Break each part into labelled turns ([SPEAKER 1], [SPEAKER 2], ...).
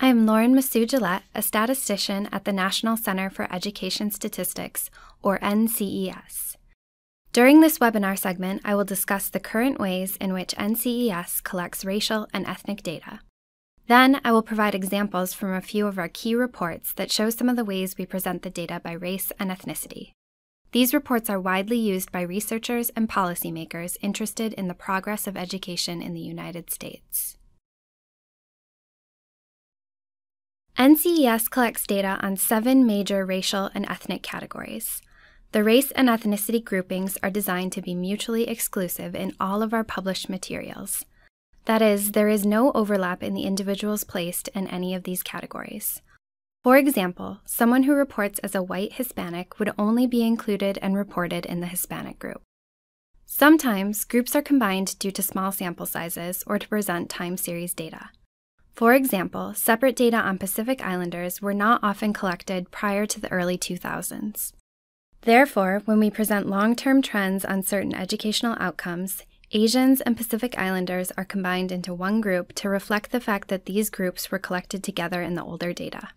[SPEAKER 1] I am Lauren Musu-Gillette, a statistician at the National Center for Education Statistics, or NCES. During this webinar segment, I will discuss the current ways in which NCES collects racial and ethnic data. Then, I will provide examples from a few of our key reports that show some of the ways we present the data by race and ethnicity. These reports are widely used by researchers and policymakers interested in the progress of education in the United States. NCES collects data on seven major racial and ethnic categories. The race and ethnicity groupings are designed to be mutually exclusive in all of our published materials. That is, there is no overlap in the individuals placed in any of these categories. For example, someone who reports as a white Hispanic would only be included and reported in the Hispanic group. Sometimes, groups are combined due to small sample sizes or to present time series data. For example, separate data on Pacific Islanders were not often collected prior to the early 2000s. Therefore, when we present long term trends on certain educational outcomes, Asians and Pacific Islanders are combined into one group to reflect the fact that these groups were collected together in the older data.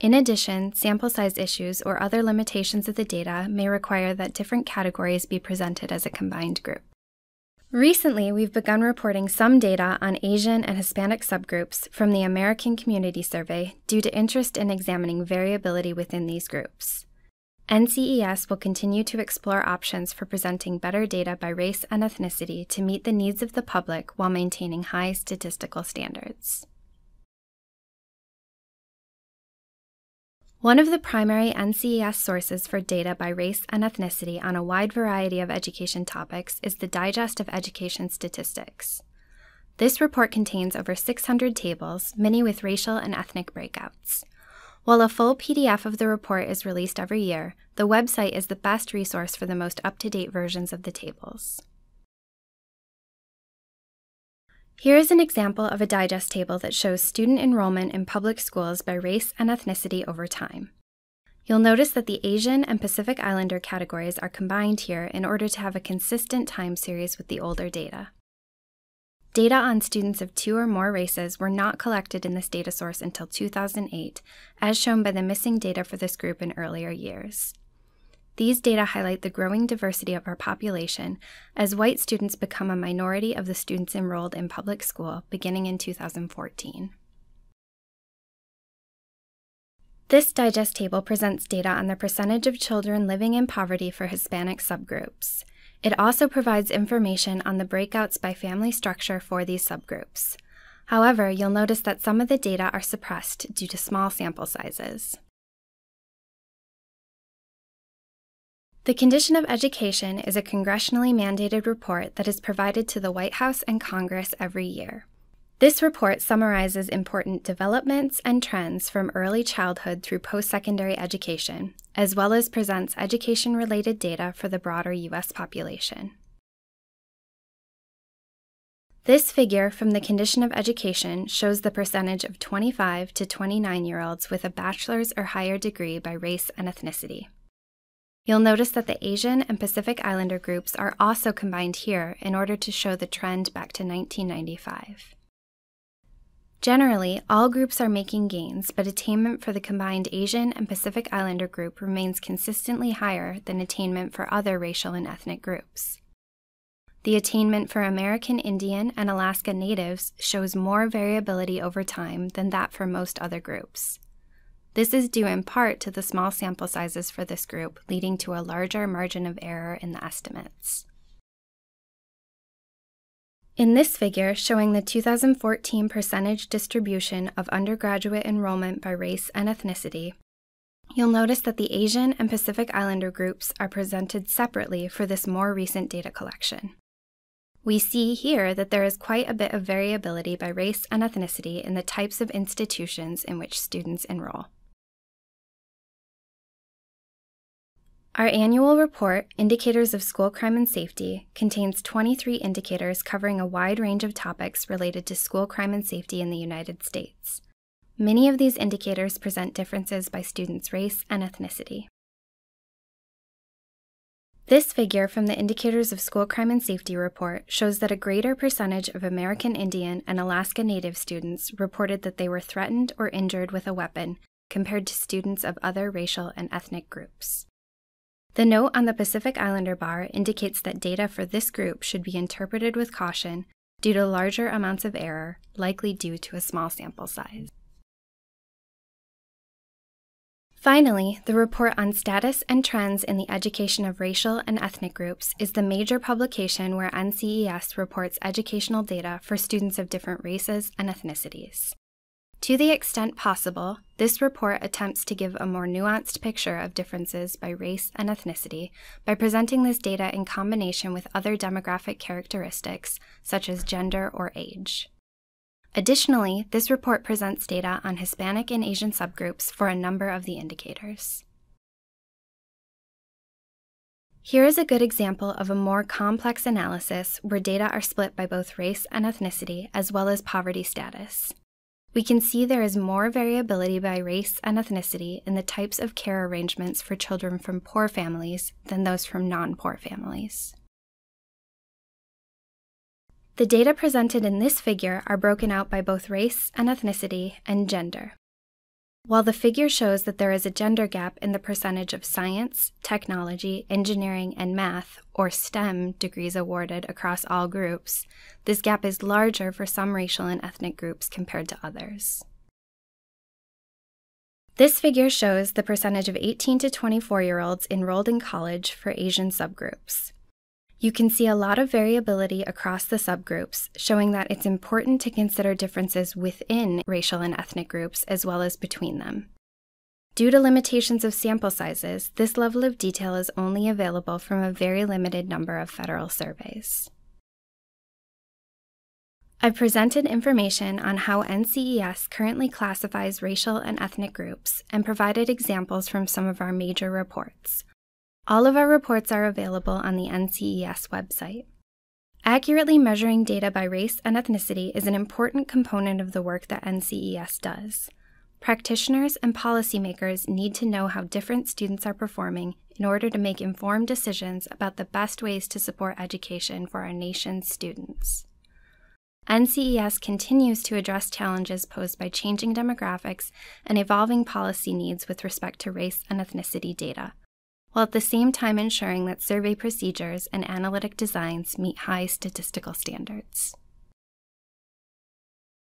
[SPEAKER 1] In addition, sample size issues or other limitations of the data may require that different categories be presented as a combined group. Recently, we've begun reporting some data on Asian and Hispanic subgroups from the American Community Survey due to interest in examining variability within these groups. NCES will continue to explore options for presenting better data by race and ethnicity to meet the needs of the public while maintaining high statistical standards. One of the primary NCES sources for data by race and ethnicity on a wide variety of education topics is the Digest of Education Statistics. This report contains over 600 tables, many with racial and ethnic breakouts. While a full PDF of the report is released every year, the website is the best resource for the most up to date versions of the tables. Here is an example of a digest table that shows student enrollment in public schools by race and ethnicity over time. You'll notice that the Asian and Pacific Islander categories are combined here in order to have a consistent time series with the older data. Data on students of two or more races were not collected in this data source until 2008, as shown by the missing data for this group in earlier years. These data highlight the growing diversity of our population as white students become a minority of the students enrolled in public school beginning in 2014. This digest table presents data on the percentage of children living in poverty for Hispanic subgroups. It also provides information on the breakouts by family structure for these subgroups. However, you'll notice that some of the data are suppressed due to small sample sizes. The Condition of Education is a congressionally mandated report that is provided to the White House and Congress every year. This report summarizes important developments and trends from early childhood through post secondary education, as well as presents education related data for the broader U.S. population. This figure from the Condition of Education shows the percentage of 25 to 29 year olds with a bachelor's or higher degree by race and ethnicity. You'll notice that the Asian and Pacific Islander groups are also combined here in order to show the trend back to 1995. Generally, all groups are making gains, but attainment for the combined Asian and Pacific Islander group remains consistently higher than attainment for other racial and ethnic groups. The attainment for American Indian and Alaska Natives shows more variability over time than that for most other groups. This is due in part to the small sample sizes for this group, leading to a larger margin of error in the estimates. In this figure, showing the 2014 percentage distribution of undergraduate enrollment by race and ethnicity, you'll notice that the Asian and Pacific Islander groups are presented separately for this more recent data collection. We see here that there is quite a bit of variability by race and ethnicity in the types of institutions in which students enroll. Our annual report, Indicators of School Crime and Safety, contains 23 indicators covering a wide range of topics related to school crime and safety in the United States. Many of these indicators present differences by students' race and ethnicity. This figure from the Indicators of School Crime and Safety report shows that a greater percentage of American Indian and Alaska Native students reported that they were threatened or injured with a weapon compared to students of other racial and ethnic groups. The note on the Pacific Islander bar indicates that data for this group should be interpreted with caution due to larger amounts of error, likely due to a small sample size. Finally, the report on status and trends in the education of racial and ethnic groups is the major publication where NCES reports educational data for students of different races and ethnicities. To the extent possible, this report attempts to give a more nuanced picture of differences by race and ethnicity by presenting this data in combination with other demographic characteristics, such as gender or age. Additionally, this report presents data on Hispanic and Asian subgroups for a number of the indicators. Here is a good example of a more complex analysis where data are split by both race and ethnicity as well as poverty status. We can see there is more variability by race and ethnicity in the types of care arrangements for children from poor families than those from non poor families. The data presented in this figure are broken out by both race and ethnicity and gender. While the figure shows that there is a gender gap in the percentage of science, technology, engineering, and math, or STEM, degrees awarded across all groups, this gap is larger for some racial and ethnic groups compared to others. This figure shows the percentage of 18 to 24 year olds enrolled in college for Asian subgroups. You can see a lot of variability across the subgroups, showing that it's important to consider differences within racial and ethnic groups as well as between them. Due to limitations of sample sizes, this level of detail is only available from a very limited number of federal surveys. I've presented information on how NCES currently classifies racial and ethnic groups and provided examples from some of our major reports. All of our reports are available on the NCES website. Accurately measuring data by race and ethnicity is an important component of the work that NCES does. Practitioners and policymakers need to know how different students are performing in order to make informed decisions about the best ways to support education for our nation's students. NCES continues to address challenges posed by changing demographics and evolving policy needs with respect to race and ethnicity data while at the same time ensuring that survey procedures and analytic designs meet high statistical standards.